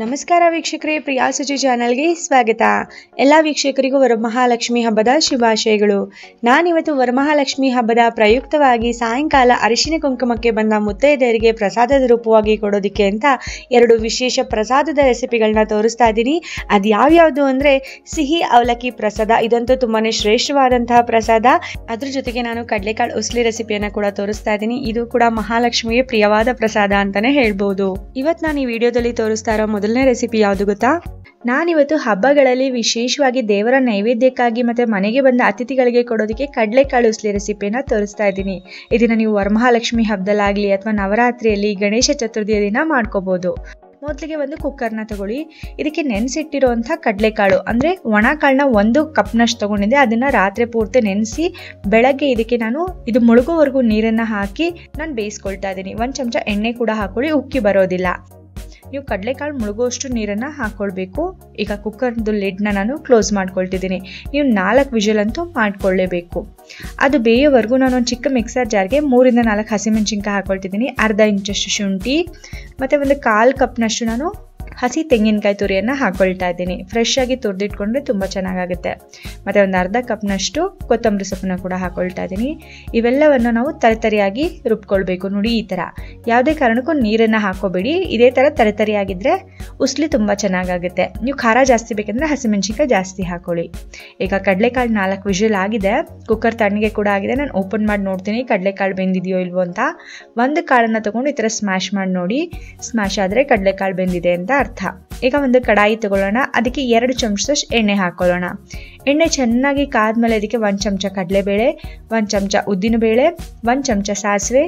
ನಮಸ್ಕಾರ ವೀಕ್ಷಕರೇ, ಪ್ರಿಯಾ ಸುಜಿ ಚಾನಲ್ಗೆ ಸ್ವಾಗತ. ಎಲ್ಲ ವೀಕ್ಷಕರಿಗೂ ವರಮಹಾಲಕ್ಷ್ಮಿ ಹಬ್ಬದ ಶುಭಾಶಯಗಳು. ನಾನಿವತ್ತು ವರಮಹಾಲಕ್ಷ್ಮಿ ಹಬ್ಬದ ಪ್ರಯುಕ್ತವಾಗಿ ಸಾಯಂಕಾಲ ಅರಿಶಿನ ಕುಂಕುಮಕ್ಕೆ ಬಂದ ಮುತ್ತೈದೆಯರಿಗೆ ಪ್ರಸಾದದ ರೂಪವಾಗಿ ಕೊಡೋದಕ್ಕೆ ಅಂತ ಎರಡು ವಿಶೇಷ ಪ್ರಸಾದದ ರೆಸಿಪಿಗಳನ್ನ ತೋರಿಸ್ತಾ ಇದ್ದೀನಿ. ಅದು ಯಾವ್ಯಾವುದು ಅಂದರೆ ಸಿಹಿ, ಅವಲಕ್ಕಿ ಪ್ರಸಾದ. ಇದಂತೂ ತುಂಬಾ ಶ್ರೇಷ್ಠವಾದಂತಹ ಪ್ರಸಾದ. ಅದ್ರ ಜೊತೆಗೆ ನಾನು ಕಡಲೆಕಾಳು ಉಸ್ಲಿ ರೆಸಿಪಿಯನ್ನು ಕೂಡ ತೋರಿಸ್ತಾ ಇದ್ದೀನಿ. ಇದು ಕೂಡ ಮಹಾಲಕ್ಷ್ಮಿಗೆ ಪ್ರಿಯವಾದ ಪ್ರಸಾದ ಅಂತಾನೆ ಹೇಳ್ಬೋದು. ಇವತ್ತು ನಾನು ಈ ವಿಡಿಯೋದಲ್ಲಿ ತೋರಿಸ್ತಾ ಇರೋ ಮೊದಲನೇ ರೆಸಿಪಿ ಯಾವುದು ಗೊತ್ತಾ? ನಾನಿವತ್ತು ಹಬ್ಬಗಳಲ್ಲಿ ವಿಶೇಷವಾಗಿ ದೇವರ ನೈವೇದ್ಯಕ್ಕಾಗಿ ಮತ್ತೆ ಮನೆಗೆ ಬಂದ ಅತಿಥಿಗಳಿಗೆ ಕೊಡೋದಕ್ಕೆ ಕಡಲೆಕಾಳು ಉಸ್ಲಿ ರೆಸಿಪಿನ ತೋರಿಸ್ತಾ ಇದ್ದೀನಿ. ಇದನ್ನ ನೀವು ವರಮಹಾಲಕ್ಷ್ಮಿ ಹಬ್ಬದಲ್ಲಾಗಲಿ ಅಥವಾ ನವರಾತ್ರಿಯಲ್ಲಿ ಗಣೇಶ ಚತುರ್ಥಿಯ ದಿನ ಮಾಡ್ಕೋಬಹುದು ಮೊದಲಿಗೆ ಒಂದು ಕುಕ್ಕರ್ನ ತಗೊಳ್ಳಿ. ಇದಕ್ಕೆ ನೆನೆಸಿಟ್ಟಿರುವಂಥ ಕಡಲೆಕಾಳು. ಅಂದರೆ ಒಣ ಕಾಳನ್ನ ಒಂದು ಕಪ್ನಷ್ಟು ತಗೊಂಡಿದ್ದೆ. ಅದನ್ನು ರಾತ್ರಿ ಪೂರ್ತಿ ನೆನೆಸಿ ಬೆಳಗ್ಗೆ ಇದಕ್ಕೆ ನಾನು ಇದು ಮುಳುಗೋವರೆಗೂ ನೀರನ್ನು ಹಾಕಿ ನಾನು ಬೇಯಿಸ್ಕೊಳ್ತಾ ಇದ್ದೀನಿ. ಒಂದು ಚಮಚ ಎಣ್ಣೆ ಕೂಡ ಹಾಕೊಳ್ಳಿ. ಉಕ್ಕಿ ಬರೋದಿಲ್ಲ. ನೀವು ಕಡಲೆಕಾಳು ಮುಳುಗುವಷ್ಟು ನೀರನ್ನು ಹಾಕ್ಕೊಳ್ಬೇಕು ಈಗ ಕುಕ್ಕರ್ದು ಲಿಡ್ನ ನಾನು ಕ್ಲೋಸ್ ಮಾಡ್ಕೊಳ್ತಿದ್ದೀನಿ. ನೀವು ನಾಲ್ಕು ವಿಷಲ್ ಅಂತೂ ಮಾಡ್ಕೊಳ್ಳೇಬೇಕು ಅದು ಬೇಯೋವರೆಗೂ ನಾನು ಒಂದು ಚಿಕ್ಕ ಮಿಕ್ಸರ್ ಜಾರ್ಗೆ ಮೂರಿಂದ ನಾಲ್ಕು ಹಸಿಮೆಣಸಿನ್ಕಾಯಿ ಹಾಕ್ಕೊಳ್ತಿದ್ದೀನಿ ಅರ್ಧ ಇಂಚಷ್ಟು ಶುಂಠಿ, ಮತ್ತು ಒಂದು ಕಾಲು ಕಪ್ನಷ್ಟು ನಾನು ಹಸಿ ತೆಂಗಿನಕಾಯಿ ತುರಿಯನ್ನು ಹಾಕ್ಕೊಳ್ತಾ ಇದ್ದೀನಿ. ಫ್ರೆಶ್ ಆಗಿ ತುರಿದಿಟ್ಕೊಂಡ್ರೆ ತುಂಬ ಚೆನ್ನಾಗಾಗುತ್ತೆ. ಮತ್ತು ಒಂದು ಅರ್ಧ ಕಪ್ನಷ್ಟು ಕೊತ್ತಂಬರಿ ಸೊಪ್ಪನ್ನ ಕೂಡ ಹಾಕ್ಕೊಳ್ತಾ ಇದ್ದೀನಿ. ಇವೆಲ್ಲವನ್ನು ನಾವು ತರತರಿಯಾಗಿ ರುಬ್ಕೊಳ್ಬೇಕು ನೋಡಿ ಈ ಥರ ಯಾವುದೇ ಕಾರಣಕ್ಕೂ ನೀರನ್ನು ಹಾಕೋಬೇಡಿ. ಇದೇ ಥರ ತರತರಿಯಾಗಿದ್ದರೆ ಉಸ್ಲಿ ತುಂಬ ಚೆನ್ನಾಗಾಗುತ್ತೆ. ನೀವು ಖಾರ ಜಾಸ್ತಿ ಬೇಕಂದರೆ ಹಸಿಮೆಣಸಿನ್ಕಾಯಿ ಜಾಸ್ತಿ ಹಾಕೊಳ್ಳಿ. ಈಗ ಕಡಲೆಕಾಳು ನಾಲ್ಕು ವಿಷಲ್ ಆಗಿದೆ. ಕುಕ್ಕರ್ ತಣ್ಣಗೆ ಕೂಡ ಆಗಿದೆ. ನಾನು ಓಪನ್ ಮಾಡಿ ನೋಡ್ತೀನಿ. ಕಡಲೆಕಾಳು ಬೆಂದಿದೆಯೋ ಇಲ್ವೋ ಅಂತ. ಒಂದು ಕಾಳನ್ನು ತೊಗೊಂಡು ಈ ಥರ ಸ್ಮ್ಯಾಶ್ ಮಾಡಿ ನೋಡಿ. ಸ್ಮ್ಯಾಶ್ ಆದರೆ ಕಡಲೆಕಾಳು ಬೆಂದಿದೆ ಅಂತ ಅರ್ಥ. ಈಗ ಒಂದು ಕಡಾಯಿ ತಗೊಳ್ಳೋಣ, ಅದಕ್ಕೆ ಎರಡು ಚಮಚದಷ್ಟು ಎಣ್ಣೆ ಹಾಕೊಳ್ಳೋಣ. ಎಣ್ಣೆ ಚೆನ್ನಾಗಿ ಕಾದ್ಮೇಲೆ ಅದಕ್ಕೆ ಒಂದು ಚಮಚ ಕಡಲೆಬೇಳೆ, ಒಂದು ಚಮಚ ಉದ್ದಿನಬೇಳೆ, ಒಂದು ಚಮಚ ಸಾಸಿವೆ,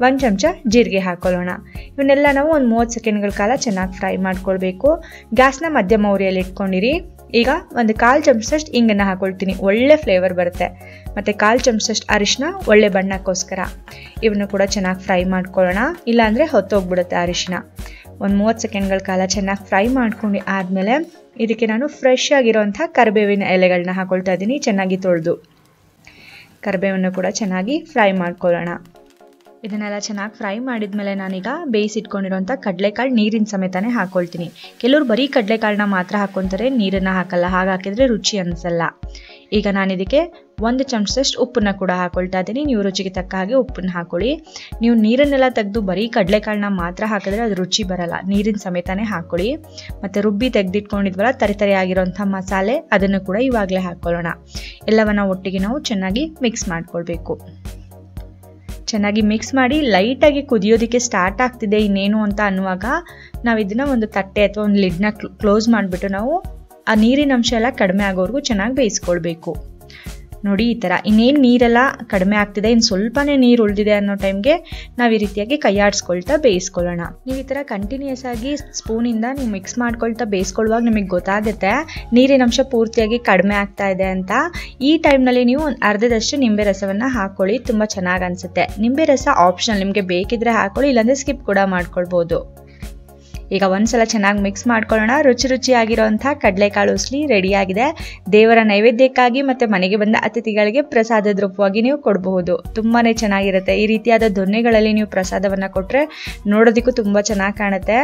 ಒಂದು ಚಮಚ ಜೀರಿಗೆ ಹಾಕೊಳ್ಳೋಣ. ಇವನ್ನೆಲ್ಲ ನಾವು ಒಂದು ಮೂವತ್ತು ಸೆಕೆಂಡ್ಗಳ ಕಾಲ ಚೆನ್ನಾಗಿ ಫ್ರೈ ಮಾಡ್ಕೊಳ್ಬೇಕು. ಗ್ಯಾಸ್ನ ಮಧ್ಯಮ ಉರಿಯಲ್ಲಿ ಇಟ್ಕೊಂಡಿರಿ. ಈಗ ಒಂದು ಕಾಲು ಚಮಚದಷ್ಟು ಹಿಂಗನ್ನು ಹಾಕೊಳ್ತೀನಿ. ಒಳ್ಳೆ ಫ್ಲೇವರ್ ಬರುತ್ತೆ. ಮತ್ತು ಕಾಲು ಚಮಚದಷ್ಟು ಅರಿಶಿನ ಒಳ್ಳೆ ಬಣ್ಣಕ್ಕೋಸ್ಕರ. ಇವನ್ನು ಕೂಡ ಚೆನ್ನಾಗಿ ಫ್ರೈ ಮಾಡ್ಕೊಳ್ಳೋಣ. ಇಲ್ಲಾಂದರೆ ಹೊತ್ತೋಗ್ಬಿಡುತ್ತೆ ಅರಿಶಿನ ಒಂದು ಮೂವತ್ತು ಸೆಕೆಂಡ್ಗಳ ಕಾಲ ಚೆನ್ನಾಗಿ ಫ್ರೈ ಮಾಡ್ಕೊಂಡು ಆದಮೇಲೆ ಇದಕ್ಕೆ ನಾನು ಫ್ರೆಶ್ ಆಗಿರೋಂಥ ಕರಿಬೇವಿನ ಎಲೆಗಳನ್ನ ಹಾಕೊಳ್ತಾ ಇದ್ದೀನಿ ಚೆನ್ನಾಗಿ ತೊಳೆದು. ಕರಿಬೇವನ್ನು ಕೂಡ ಚೆನ್ನಾಗಿ ಫ್ರೈ ಮಾಡ್ಕೊಳ್ಳೋಣ. ಇದನ್ನೆಲ್ಲ ಚೆನ್ನಾಗಿ ಫ್ರೈ ಮಾಡಿದ್ಮೇಲೆ ನಾನೀಗ ಬೇಯಿಸಿಟ್ಕೊಂಡಿರೋಂಥ ಕಡಲೆಕಾಳು ನೀರಿನ ಸಮೇತನೇ ಹಾಕ್ಕೊಳ್ತೀನಿ ಕೆಲವರು ಬರೀ ಕಡಲೆಕಾಳನ್ನ ಮಾತ್ರ ಹಾಕ್ಕೊತಾರೆ ನೀರನ್ನು ಹಾಕಲ್ಲ, ಹಾಗೆ ಹಾಕಿದರೆ ರುಚಿ ಅನಿಸಲ್ಲ. ಈಗ ನಾನು ಇದಕ್ಕೆ ಒಂದು ಚಮಚದಷ್ಟು ಉಪ್ಪನ್ನ ಕೂಡ ಹಾಕೊಳ್ತಾ ಇದ್ದೀನಿ. ನೀವು ರುಚಿಗೆ ತಕ್ಕ ಹಾಗೆ ಉಪ್ಪನ್ನ ಹಾಕೊಳ್ಳಿ. ನೀವು ನೀರನ್ನೆಲ್ಲ ತೆಗೆದು ಬರೀ ಕಡಲೆಕಾಳನ್ನ ಮಾತ್ರ ಹಾಕಿದ್ರೆ ಅದು ರುಚಿ ಬರಲ್ಲ. ನೀರಿನ ಸಮೇತನೇ ಹಾಕೊಳ್ಳಿ. ಮತ್ತು ರುಬ್ಬಿ ತೆಗೆದಿಟ್ಕೊಂಡಿದ್ವಲ್ಲ ತರಿತರಿ ಆಗಿರೋಂಥ ಮಸಾಲೆ, ಅದನ್ನು ಕೂಡ ಇವಾಗಲೇ ಹಾಕ್ಕೊಳ್ಳೋಣ ಎಲ್ಲವನ್ನ ಒಟ್ಟಿಗೆ ನಾವು ಚೆನ್ನಾಗಿ ಮಿಕ್ಸ್ ಮಾಡ್ಕೊಳ್ಬೇಕು. ಚೆನ್ನಾಗಿ ಮಿಕ್ಸ್ ಮಾಡಿ ಲೈಟಾಗಿ ಕುದಿಯೋದಕ್ಕೆ ಸ್ಟಾರ್ಟ್ ಆಗ್ತಿದೆ ಇನ್ನೇನು ಅಂತ ಅನ್ನುವಾಗ ನಾವು ಇದನ್ನು ಒಂದು ತಟ್ಟೆ ಅಥವಾ ಒಂದು ಲಿಡ್ನ ಕ್ಲೋಸ್ ಮಾಡಿಬಿಟ್ಟು ನಾವು ಆ ನೀರಿನ ಅಂಶ ಎಲ್ಲ ಕಡಿಮೆ ಆಗೋವರೆಗೂ ಚೆನ್ನಾಗಿ ಬೇಯಿಸ್ಕೊಳ್ಬೇಕು. ನೋಡಿ, ಈ ಥರ. ಇನ್ನೇನು ನೀರೆಲ್ಲ ಕಡಿಮೆ ಆಗ್ತಿದೆ ಇನ್ನು ಸ್ವಲ್ಪನೇ ನೀರು ಉಳಿದಿದೆ ಅನ್ನೋ ಟೈಮ್ಗೆ ನಾವು ಈ ರೀತಿಯಾಗಿ ಕೈ ಆಡಿಸ್ಕೊಳ್ತಾ ಬೇಯಿಸ್ಕೊಳ್ಳೋಣ. ನೀವು ಈ ಥರ ಕಂಟಿನ್ಯೂಸ್ ಆಗಿ ಸ್ಪೂನಿಂದ ನೀವು ಮಿಕ್ಸ್ ಮಾಡ್ಕೊಳ್ತಾ ಬೇಯಿಸ್ಕೊಳ್ಳುವಾಗ ನಿಮಗೆ ಗೊತ್ತಾಗುತ್ತೆ, ನೀರಿನ ಅಂಶ ಪೂರ್ತಿಯಾಗಿ ಕಡಿಮೆ ಆಗ್ತಾ ಇದೆ ಅಂತ. ಈ ಟೈಮ್ನಲ್ಲಿ ನೀವು ಒಂದು ಅರ್ಧದಷ್ಟು ನಿಂಬೆ ರಸವನ್ನು ಹಾಕ್ಕೊಳ್ಳಿ ತುಂಬ ಚೆನ್ನಾಗಿ ಅನಿಸುತ್ತೆ. ನಿಂಬೆ ರಸ ಆಪ್ಷನಲ್ ನಿಮಗೆ ಬೇಕಿದ್ರೆ ಹಾಕ್ಕೊಳ್ಳಿ ಇಲ್ಲಾಂದರೆ ಸ್ಕಿಪ್ ಕೂಡ ಮಾಡ್ಕೊಳ್ಬೋದು. ಈಗ ಒಂದ್ಸಲ ಚೆನ್ನಾಗಿ ಮಿಕ್ಸ್ ಮಾಡ್ಕೊಳ್ಳೋಣ. ರುಚಿ ರುಚಿಯಾಗಿರೋಂಥ ಕಡಲೆಕಾಳು ಉಸ್ಲಿ ರೆಡಿಯಾಗಿದೆ. ದೇವರ ನೈವೇದ್ಯಕ್ಕಾಗಿ ಮತ್ತು ಮನೆಗೆ ಬಂದ ಅತಿಥಿಗಳಿಗೆ ಪ್ರಸಾದದ ರೂಪವಾಗಿ ನೀವು ಕೊಡಬಹುದು. ತುಂಬಾ ಚೆನ್ನಾಗಿರುತ್ತೆ. ಈ ರೀತಿಯಾದ ದೊನ್ನೆಗಳಲ್ಲಿ ನೀವು ಪ್ರಸಾದವನ್ನು ಕೊಟ್ಟರೆ ನೋಡೋದಕ್ಕೂ ತುಂಬ ಚೆನ್ನಾಗಿ ಕಾಣುತ್ತೆ.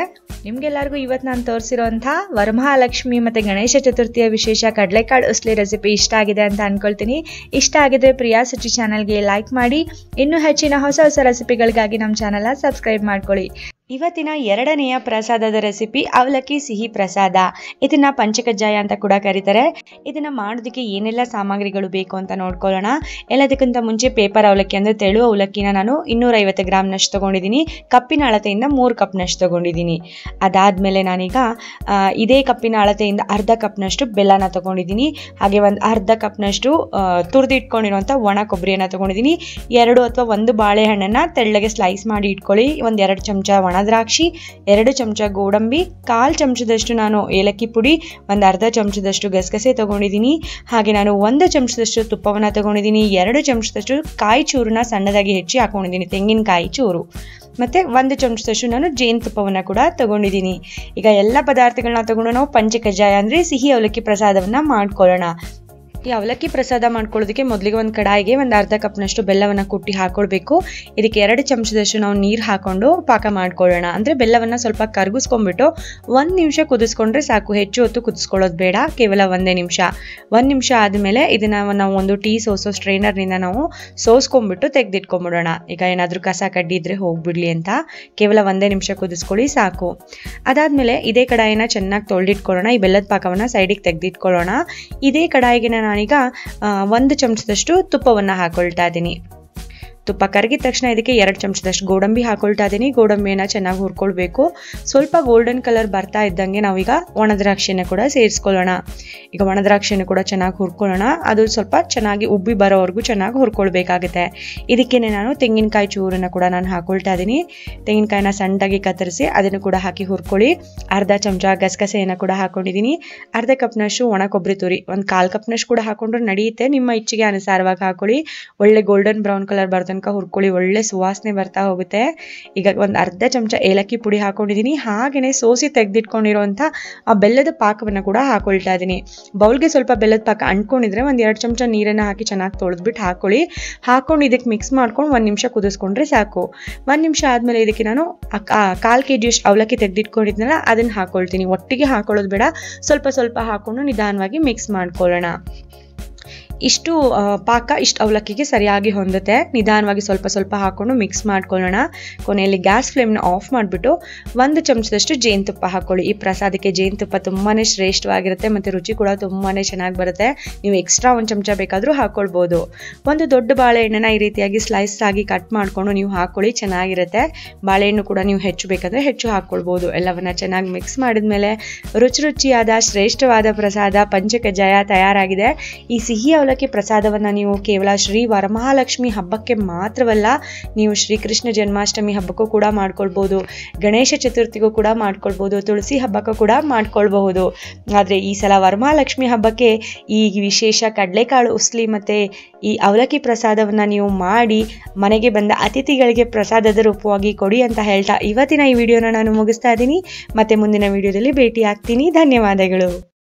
ನಿಮ್ಗೆಲ್ಲರಿಗೂ ಇವತ್ತು ನಾನು ತೋರಿಸಿರೋಂಥ ವರಮಹಾಲಕ್ಷ್ಮಿ ಮತ್ತು ಗಣೇಶ ಚತುರ್ಥಿಯ ವಿಶೇಷ ಕಡಲೆಕಾಳು ಉಸ್ಲಿ ರೆಸಿಪಿ ಇಷ್ಟ ಆಗಿದೆ ಅಂತ ಅಂದ್ಕೊಳ್ತೀನಿ ಇಷ್ಟ ಆಗಿದ್ರೆ ಪ್ರಿಯಾ ಸುಚಿ ಚಾನಲ್ಗೆ ಲೈಕ್ ಮಾಡಿ. ಇನ್ನೂ ಹೆಚ್ಚಿನ ಹೊಸ ಹೊಸ ರೆಸಿಪಿಗಳಿಗಾಗಿ ನಮ್ಮ ಚಾನಲ್ನ ಸಬ್ಸ್ಕ್ರೈಬ್ ಮಾಡ್ಕೊಳ್ಳಿ. ಇವತ್ತಿನ ಎರಡನೆಯ ಪ್ರಸಾದದ ರೆಸಿಪಿ ಅವಲಕ್ಕಿ ಸಿಹಿ ಪ್ರಸಾದ. ಇದನ್ನ ಪಂಚಕಜ್ಜಾಯ ಅಂತ ಕೂಡ ಕರೀತಾರೆ. ಇದನ್ನ ಮಾಡೋದಕ್ಕೆ ಏನೆಲ್ಲ ಸಾಮಗ್ರಿಗಳು ಬೇಕು ಅಂತ ನೋಡ್ಕೊಳ್ಳೋಣ. ಎಲ್ಲದಕ್ಕಿಂತ ಮುಂಚೆ ಪೇಪರ್ ಅವಲಕ್ಕಿ ಅಂದರೆ ತೆಳು ಅವಲಕ್ಕಿನ ನಾನು ಇನ್ನೂರೈವತ್ತು ಗ್ರಾಮ್ನಷ್ಟು ತೊಗೊಂಡಿದ್ದೀನಿ. ಕಪ್ಪಿನ ಅಳತೆಯಿಂದ ಮೂರು ಕಪ್ನಷ್ಟು ತೊಗೊಂಡಿದ್ದೀನಿ. ಅದಾದಮೇಲೆ ನಾನೀಗ ಇದೇ ಕಪ್ಪಿನ ಅಳತೆಯಿಂದ ಅರ್ಧ ಕಪ್ನಷ್ಟು ಬೆಲ್ಲನ ತೊಗೊಂಡಿದ್ದೀನಿ. ಹಾಗೆ ಒಂದು ಅರ್ಧ ಕಪ್ನಷ್ಟು ತುರಿದಿಟ್ಕೊಂಡಿರುವಂಥ ಒಣ ಕೊಬ್ಬರಿಯನ್ನು ತೊಗೊಂಡಿದ್ದೀನಿ. ಎರಡು ಅಥವಾ ಒಂದು ಬಾಳೆಹಣ್ಣನ್ನು ತೆಳ್ಳಗೆ ಸ್ಲೈಸ್ ಮಾಡಿ ಇಟ್ಕೊಳ್ಳಿ. ಒಂದು ಎರಡು ಚಮಚ ಒಣ ದ್ರಾಕ್ಷಿ ಎರಡು ಚಮಚ ಗೋಡಂಬಿ, ಕಾಲು ಚಮಚದಷ್ಟು ನಾನು ಏಲಕ್ಕಿ ಪುಡಿ, ಒಂದು ಅರ್ಧ ಚಮಚದಷ್ಟು ಗಸಗಸೆ ತಗೊಂಡಿದ್ದೀನಿ. ಹಾಗೆ ನಾನು ಒಂದು ಚಮಚದಷ್ಟು ತುಪ್ಪವನ್ನು ತೊಗೊಂಡಿದ್ದೀನಿ, ಎರಡು ಚಮಚದಷ್ಟು ಕಾಯಿ ಚೂರನ್ನ ಸಣ್ಣದಾಗಿ ಹೆಚ್ಚಿ ಹಾಕೊಂಡಿದ್ದೀನಿ, ತೆಂಗಿನಕಾಯಿ ಚೂರು. ಮತ್ತು ಒಂದು ಚಮಚದಷ್ಟು ನಾನು ಜೇನುತುಪ್ಪವನ್ನು ಕೂಡ ತೊಗೊಂಡಿದ್ದೀನಿ. ಈಗ ಎಲ್ಲ ಪದಾರ್ಥಗಳನ್ನ ತೊಗೊಂಡು ನಾವು ಪಂಚಕಜ್ಜಾಯ ಅಂದರೆ ಸಿಹಿ ಅವಲಕ್ಕಿ ಪ್ರಸಾದವನ್ನು ಮಾಡ್ಕೊಳ್ಳೋಣ. ಈ ಅವಲಕ್ಕಿ ಪ್ರಸಾದ ಮಾಡ್ಕೊಳ್ಳೋದಕ್ಕೆ ಮೊದಲಿಗೆ ಒಂದು ಕಡಾಯಿಗೆ ಒಂದು ಅರ್ಧ ಕಪ್ನಷ್ಟು ಬೆಲ್ಲವನ್ನು ಕುಟ್ಟಿ ಹಾಕೊಳ್ಬೇಕು. ಇದಕ್ಕೆ ಎರಡು ಚಮಚದಷ್ಟು ನಾವು ನೀರು ಹಾಕೊಂಡು ಪಾಕ ಮಾಡ್ಕೊಳ್ಳೋಣ. ಅಂದರೆ ಬೆಲ್ಲವನ್ನು ಸ್ವಲ್ಪ ಕರಗಿಸ್ಕೊಂಡ್ಬಿಟ್ಟು ಒಂದು ನಿಮಿಷ ಕುದಿಸ್ಕೊಂಡ್ರೆ ಸಾಕು. ಹೆಚ್ಚು ಹೊತ್ತು ಕುದಿಸ್ಕೊಳ್ಳೋದು ಬೇಡ, ಕೇವಲ ಒಂದೇ ನಿಮಿಷ. ಒಂದು ನಿಮಿಷ ಆದಮೇಲೆ ಇದನ್ನು ನಾವು ಒಂದು ಟೀ ಸೋಸೋ ಸ್ಟ್ರೈನರ್ನಿಂದ ನಾವು ಸೋಸ್ಕೊಂಡ್ಬಿಟ್ಟು ತೆಗೆದಿಟ್ಕೊಂಬಿಡೋಣ ಈಗ ಏನಾದರೂ ಕಸ ಕಡ್ಡಿ ಇದ್ರೆ ಹೋಗ್ಬಿಡ್ಲಿ ಅಂತ. ಕೇವಲ ಒಂದೇ ನಿಮಿಷ ಕುದಿಸ್ಕೊಳ್ಳಿ, ಸಾಕು. ಅದಾದಮೇಲೆ ಇದೇ ಕಡಾಯಿನ ಚೆನ್ನಾಗಿ ತೊಳೆದಿಟ್ಕೊಳ್ಳೋಣ. ಈ ಬೆಲ್ಲದ ಪಾಕವನ್ನು ಸೈಡಿಗೆ ತೆಗೆದಿಟ್ಕೊಳ್ಳೋಣ. ಇದೇ ಕಡಾಯಿಗೆ ನಾನೀಗ ಒಂದು ಚಮಚದಷ್ಟು ತುಪ್ಪವನ್ನು ಹಾಕೊಳ್ತಾ ಇದ್ದೀನಿ. ತುಪ್ಪ ಕರಗಿದ ತಕ್ಷಣ ಇದಕ್ಕೆ ಎರಡು ಚಮಚದಷ್ಟು ಗೋಡಂಬಿ ಹಾಕೊಳ್ತಾ ಇದ್ದೀನಿ ಗೋಡಂಬಿಯನ್ನು ಚೆನ್ನಾಗಿ ಹುರ್ಕೊಳ್ಬೇಕು. ಸ್ವಲ್ಪ ಗೋಲ್ಡನ್ ಕಲರ್ ಬರ್ತಾ ಇದ್ದಂಗೆ ನಾವೀಗ ಒಣ ದ್ರಾಕ್ಷಿನ ಕೂಡ ಸೇರಿಸ್ಕೊಳ್ಳೋಣ. ಈಗ ಒಣ ದ್ರಾಕ್ಷಿನ ಕೂಡ ಚೆನ್ನಾಗಿ ಹುರ್ಕೊಳ್ಳೋಣ. ಅದು ಸ್ವಲ್ಪ ಚೆನ್ನಾಗಿ ಉಬ್ಬಿ ಬರೋವರೆಗೂ ಚೆನ್ನಾಗಿ ಹುರ್ಕೊಳ್ಬೇಕಾಗುತ್ತೆ. ಇದಕ್ಕೆ ನಾನು ತೆಂಗಿನಕಾಯಿ ಚೂರನ್ನು ಕೂಡ ನಾನು ಹಾಕೊಳ್ತಾ ಇದ್ದೀನಿ ತೆಂಗಿನಕಾಯಿನ ಸಣ್ಣದಾಗಿ ಕತ್ತರಿಸಿ ಅದನ್ನು ಕೂಡ ಹಾಕಿ ಹುರ್ಕೊಳ್ಳಿ. ಅರ್ಧ ಚಮಚ ಗಸಗಸೆಯನ್ನು ಕೂಡ ಹಾಕೊಂಡಿದ್ದೀನಿ ಅರ್ಧ ಕಪ್ನಷ್ಟು ಒಣ ಕೊಬ್ಬರಿ ತುರಿ, ಒಂದು ಕಾಲು ಕಪ್ನಷ್ಟು ಕೂಡ ಹಾಕೊಂಡ್ರೆ ನಡೆಯುತ್ತೆ. ನಿಮ್ಮ ಇಚ್ಛೆಗೆ ಅನುಸಾರವಾಗಿ ಹಾಕೊಳ್ಳಿ. ಒಳ್ಳೆ ಗೋಲ್ಡನ್ ಬ್ರೌನ್ ಕಲರ್ ಬರೋ ತನಕ ಹುರ್ಕೊಳ್ಳಿ, ಒಳ್ಳೆ ಸುವಾಸನೆ ಬರ್ತಾ ಹೋಗುತ್ತೆ. ಈಗ ಒಂದು ಅರ್ಧ ಚಮಚ ಏಲಕ್ಕಿ ಪುಡಿ ಹಾಕೊಂಡಿದ್ದೀನಿ. ಹಾಗೆಯೇ ಸೋಸಿ ತೆಗೆದಿಟ್ಕೊಂಡಿರೋಂಥ ಆ ಬೆಲ್ಲದ ಪಾಕವನ್ನು ಕೂಡ ಹಾಕೊಳ್ತಾ ಇದ್ದೀನಿ ಬೌಲ್ಗೆ ಸ್ವಲ್ಪ ಬೆಲ್ಲದ ಪಾಕ ಅಂಟ್ಕೊಂಡಿದ್ರೆ ಒಂದು ಎರಡು ಚಮಚ ನೀರನ್ನು ಹಾಕಿ ಚೆನ್ನಾಗಿ ತೊಳೆದ್ಬಿಟ್ಟು ಹಾಕೊಳ್ಳಿ. ಹಾಕೊಂಡು ಇದಕ್ಕೆ ಮಿಕ್ಸ್ ಮಾಡ್ಕೊಂಡು ಒಂದು ನಿಮಿಷ ಕುದಿಸ್ಕೊಂಡ್ರೆ ಸಾಕು. ಒಂದು ನಿಮಿಷ ಆದಮೇಲೆ ಇದಕ್ಕೆ ನಾನು ಕಾಲು ಕೆ ಜಿಯಷ್ಟು ಅವಲಕ್ಕಿ ತೆಗೆದಿಟ್ಕೊಂಡಿದ್ನಲ್ಲ, ಅದನ್ನು ಹಾಕೊಳ್ತೀನಿ. ಒಟ್ಟಿಗೆ ಹಾಕೊಳ್ಳೋದು ಬೇಡ. ಸ್ವಲ್ಪ ಸ್ವಲ್ಪ ಹಾಕೊಂಡು ನಿಧಾನವಾಗಿ ಮಿಕ್ಸ್ ಮಾಡ್ಕೊಳ್ಳೋಣ. ಇಷ್ಟು ಪಾಕ ಇಷ್ಟು ಅವಲಕ್ಕಿಗೆ ಸರಿಯಾಗಿ ಹೊಂದುತ್ತೆ. ನಿಧಾನವಾಗಿ ಸ್ವಲ್ಪ ಸ್ವಲ್ಪ ಹಾಕ್ಕೊಂಡು ಮಿಕ್ಸ್ ಮಾಡ್ಕೊಳ್ಳೋಣ. ಕೊನೆಯಲ್ಲಿ ಗ್ಯಾಸ್ ಫ್ಲೇಮ್ನ ಆಫ್ ಮಾಡಿಬಿಟ್ಟು ಒಂದು ಚಮಚದಷ್ಟು ಜೇನುತುಪ್ಪ ಹಾಕ್ಕೊಳ್ಳಿ ಈ ಪ್ರಸಾದಕ್ಕೆ ಜೇನುತುಪ್ಪ ತುಂಬಾ ಶ್ರೇಷ್ಠವಾಗಿರುತ್ತೆ ಮತ್ತು ರುಚಿ ಕೂಡ ತುಂಬಾ ಚೆನ್ನಾಗಿ ಬರುತ್ತೆ. ನೀವು ಎಕ್ಸ್ಟ್ರಾ ಒಂದು ಚಮಚ ಬೇಕಾದರೂ ಹಾಕ್ಕೊಳ್ಬೋದು ಒಂದು ದೊಡ್ಡ ಬಾಳೆಹಣ್ಣನ್ನ ಈ ರೀತಿಯಾಗಿ ಸ್ಲೈಸ್ ಆಗಿ ಕಟ್ ಮಾಡಿಕೊಂಡು ನೀವು ಹಾಕ್ಕೊಳ್ಳಿ ಚೆನ್ನಾಗಿರುತ್ತೆ. ಬಾಳೆಹಣ್ಣು ಕೂಡ ನೀವು ಹೆಚ್ಚು ಬೇಕಾದರೆ ಹೆಚ್ಚು ಹಾಕ್ಕೊಳ್ಬೋದು ಎಲ್ಲವನ್ನ ಚೆನ್ನಾಗಿ ಮಿಕ್ಸ್ ಮಾಡಿದ್ಮೇಲೆ ರುಚಿ ರುಚಿಯಾದ, ಶ್ರೇಷ್ಠವಾದ ಪ್ರಸಾದ ಪಂಚಕಜಯ ತಯಾರಾಗಿದೆ. ಈ ಸಿಹಿ ಅವಲಕ್ಕಿ ಪ್ರಸಾದವನ್ನು ನೀವು ಕೇವಲ ಶ್ರೀ ವರಮಹಾಲಕ್ಷ್ಮಿ ಹಬ್ಬಕ್ಕೆ ಮಾತ್ರವಲ್ಲ, ನೀವು ಶ್ರೀಕೃಷ್ಣ ಜನ್ಮಾಷ್ಟಮಿ ಹಬ್ಬಕ್ಕೂ ಕೂಡ ಮಾಡ್ಕೊಳ್ಬೋದು, ಗಣೇಶ ಚತುರ್ಥಿಗೂ ಕೂಡ ಮಾಡ್ಕೊಳ್ಬೋದು, ತುಳಸಿ ಹಬ್ಬಕ್ಕೂ ಕೂಡ ಮಾಡ್ಕೊಳ್ಬಹುದು. ಆದರೆ ಈ ಸಲ ವರಮಹಾಲಕ್ಷ್ಮಿ ಹಬ್ಬಕ್ಕೆ ಈ ವಿಶೇಷ ಕಡಲೆಕಾಳು ಉಸ್ಲಿ ಮತ್ತು ಈ ಅವಲಕ್ಕಿ ಪ್ರಸಾದವನ್ನು ನೀವು ಮಾಡಿ ಮನೆಗೆ ಬಂದ ಅತಿಥಿಗಳಿಗೆ ಪ್ರಸಾದದ ರೂಪವಾಗಿ ಕೊಡಿ ಅಂತ ಹೇಳ್ತಾ ಇವತ್ತಿನ ಈ ವಿಡಿಯೋನ ನಾನು ಮುಗಿಸ್ತಾ ಇದ್ದೀನಿ. ಮತ್ತೆ ಮುಂದಿನ ವಿಡಿಯೋದಲ್ಲಿ ಭೇಟಿ ಆಗ್ತೀನಿ ಧನ್ಯವಾದಗಳು.